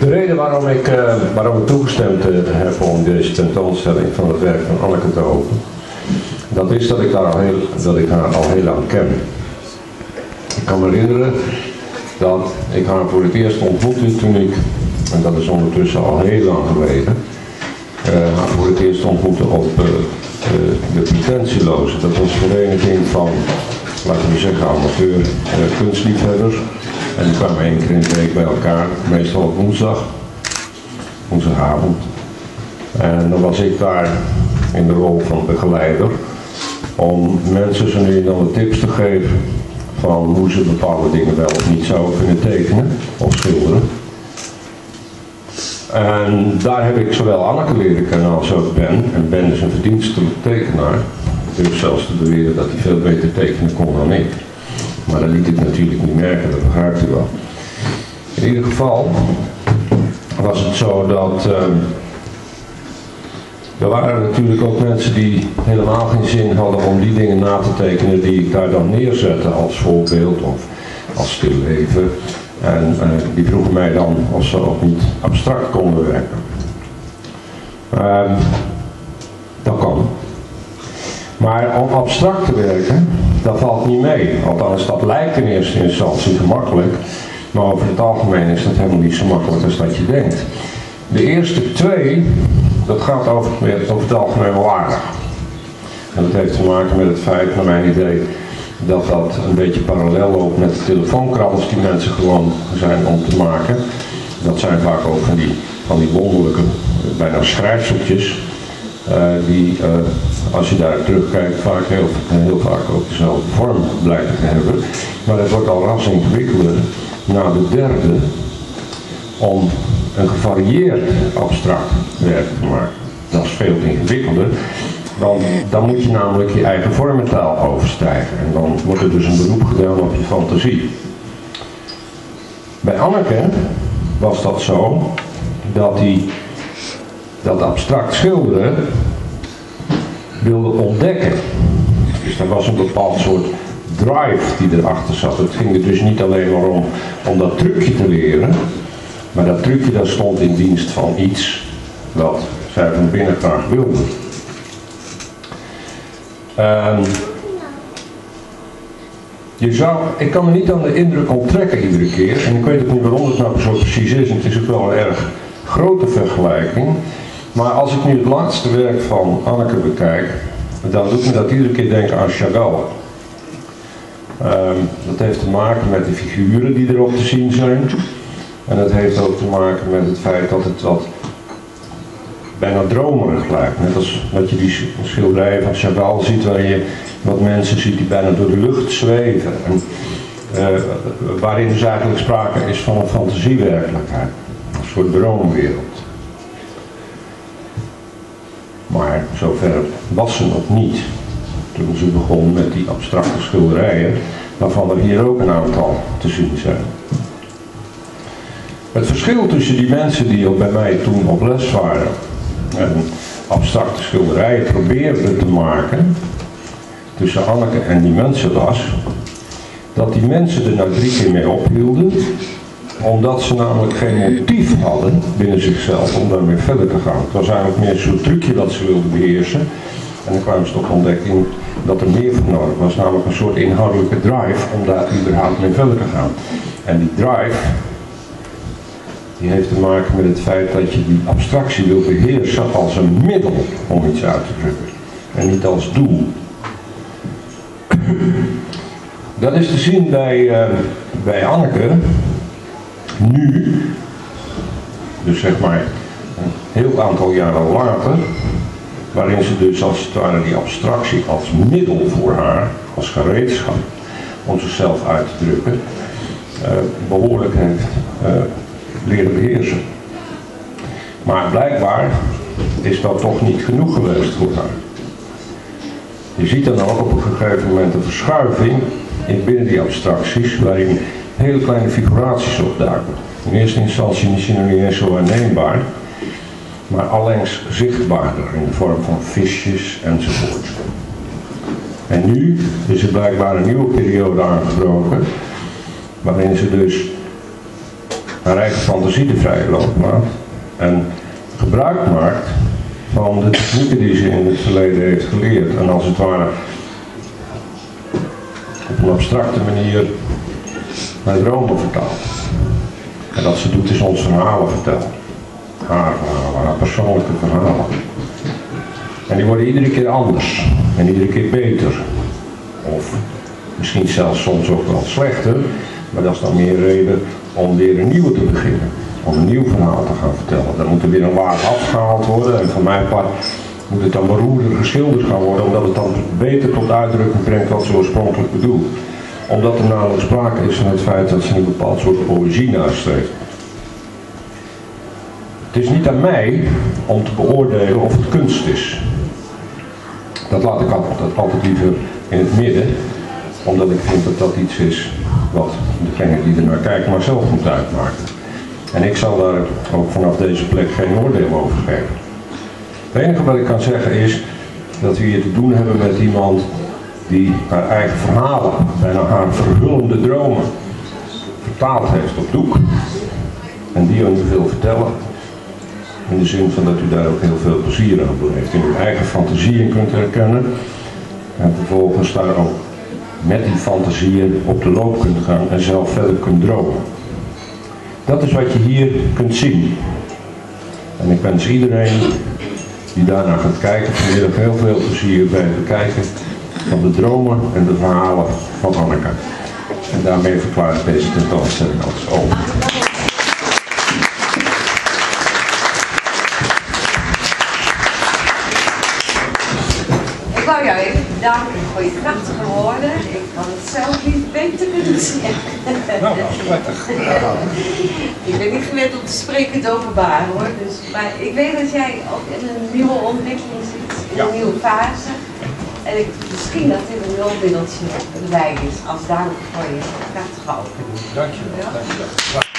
De reden waarom ik, uh, waarom ik toegestemd uh, heb om deze tentoonstelling van het werk van Anneke te openen, dat is dat ik, daar al heel, dat ik haar al heel lang ken. Ik kan me herinneren dat ik haar voor het eerst ontmoette toen ik, en dat is ondertussen al heel lang geleden, uh, haar voor het eerst ontmoette op de Pretentieloze. Dat was een vereniging van, laten we zeggen, amateur kunstliefhebbers. En die kwamen één keer in de week bij elkaar, meestal op woensdag, woensdagavond. En dan was ik daar in de rol van begeleider om mensen zo nu en dan tips te geven van hoe ze bepaalde dingen wel of niet zouden kunnen tekenen of schilderen. En daar heb ik zowel Anneke leren kennen als Ben. En Ben is een verdienstelijke tekenaar. Ik durf zelfs te beweren dat hij veel beter tekenen kon dan ik. Maar dat liet ik natuurlijk niet merken, dat begrijpt u wel. In ieder geval was het zo dat uh, er waren natuurlijk ook mensen die helemaal geen zin hadden om die dingen na te tekenen die ik daar dan neerzette als voorbeeld of als stilleven. En uh, die vroegen mij dan of ze ook niet abstract konden werken. Uh, dat kan. Maar om abstract te werken, dat valt niet mee. Althans, dat lijkt in eerste instantie gemakkelijk. Maar over het algemeen is dat helemaal niet zo makkelijk als dat je denkt. De eerste twee, dat gaat over, over het algemeen wel aardig. En dat heeft te maken met het feit, naar mijn idee, dat dat een beetje parallel loopt met de telefoonkrabbels die mensen gewoon zijn om te maken. Dat zijn vaak ook van die, van die wonderlijke, bijna schrijfseltjes, uh, die uh, als je daar terugkijkt, vaak heel, heel vaak ook dezelfde vorm blijken te hebben. Maar het wordt al ras ingewikkelder na de derde om een gevarieerd abstract werk te maken. Dat is veel ingewikkelder. Want dan moet je namelijk je eigen vormentaal overstijgen. En dan wordt er dus een beroep gedaan op je fantasie. Bij Anneke was dat zo dat hij dat abstract schilderen wilde ontdekken. Dus er was een bepaald soort drive die erachter zat. Het ging er dus niet alleen maar om, om dat trucje te leren, maar dat trucje dat stond in dienst van iets dat zij van binnen graag wilde. Um, je zou, ik kan me niet aan de indruk onttrekken iedere keer, en ik weet ook niet waarom het nou zo precies is, en het is ook wel een erg grote vergelijking, maar als ik nu het laatste werk van Anneke bekijk, dan doet me dat iedere keer denken aan Chagall. Um, dat heeft te maken met de figuren die erop te zien zijn. En dat heeft ook te maken met het feit dat het wat bijna dromerig lijkt. Net als dat je die schilderijen van Chagall ziet, waar je wat mensen ziet die bijna door de lucht zweven. En, uh, waarin dus eigenlijk sprake is van een fantasiewerkelijkheid. Een soort droomwereld. Maar zover was ze nog niet. Toen ze begon met die abstracte schilderijen, waarvan er hier ook een aantal te zien zijn. Het verschil tussen die mensen die bij mij toen op les waren en abstracte schilderijen probeerden te maken, tussen Anneke en die mensen was, dat die mensen er nou drie keer mee ophielden omdat ze namelijk geen motief hadden binnen zichzelf om daarmee verder te gaan. Het was eigenlijk meer zo'n trucje dat ze wilden beheersen. En dan kwamen ze tot ontdekking dat er meer voor nodig was, namelijk een soort inhoudelijke drive om daar überhaupt mee verder te gaan. En die drive, die heeft te maken met het feit dat je die abstractie wil beheersen als een middel om iets uit te drukken. En niet als doel. Dat is te zien bij, uh, bij Anneke, nu, dus zeg maar een heel aantal jaren later, waarin ze dus als het ware die abstractie als middel voor haar, als gereedschap om zichzelf uit te drukken, uh, behoorlijk heeft uh, leren beheersen. Maar blijkbaar is dat toch niet genoeg geweest voor haar. Je ziet dan ook op een gegeven moment een verschuiving in binnen die abstracties, waarin hele kleine figuraties opduiken. In eerste instantie misschien nog niet eens zo aanneembaar, maar allengs zichtbaarder in de vorm van visjes enzovoort. En nu is er blijkbaar een nieuwe periode aangebroken, waarin ze dus haar eigen fantasie de vrije loop laat en gebruik maakt van de technieken die ze in het verleden heeft geleerd. En als het ware op een abstracte manier naar dromen vertaalt. En wat ze doet is ons verhalen vertellen. Haar verhalen, haar persoonlijke verhalen. En die worden iedere keer anders. En iedere keer beter. Of misschien zelfs soms ook wel slechter. Maar dat is dan meer reden om weer een nieuwe te beginnen. Om een nieuw verhaal te gaan vertellen. Dan moet er weer een laag afgehaald worden. En van mijn part moet het dan beroerder geschilderd gaan worden. Omdat het dan beter tot uitdrukking brengt wat ze oorspronkelijk bedoelt. Omdat er namelijk sprake is van het feit dat ze een bepaald soort poëzie nastreeft. Het is niet aan mij om te beoordelen of het kunst is. Dat laat ik altijd, altijd liever in het midden, omdat ik vind dat dat iets is wat degene die er naar kijkt maar zelf moet uitmaken. En ik zal daar ook vanaf deze plek geen oordeel over geven. Het enige wat ik kan zeggen is dat we hier te doen hebben met iemand die haar eigen verhalen, bijna haar verhullende dromen, vertaald heeft op doek. En die u wil vertellen. In de zin van dat u daar ook heel veel plezier aan heeft. In uw eigen fantasieën kunt herkennen. En vervolgens daar ook met die fantasieën op de loop kunt gaan en zelf verder kunt dromen. Dat is wat je hier kunt zien. En ik wens iedereen die daarnaar gaat kijken vanmiddag heel veel plezier bij het bekijken van de dromen en de verhalen van Anneke. En daarmee verklaar ik deze tentoonstelling als open. Ik wou jou even bedanken voor je krachtige woorden. Ik had het zelf niet beter kunnen zeggen. Nou, dat is prettig. Ik ben niet gewend om te spreken in het openbaar hoor. Dus, maar ik weet dat jij ook in een nieuwe ontwikkeling zit, in een Ja. nieuwe fase. En ik, misschien dat dit een hulpmiddeltje erbij is als dank voor je krachtige opening. Dankjewel. Dankjewel.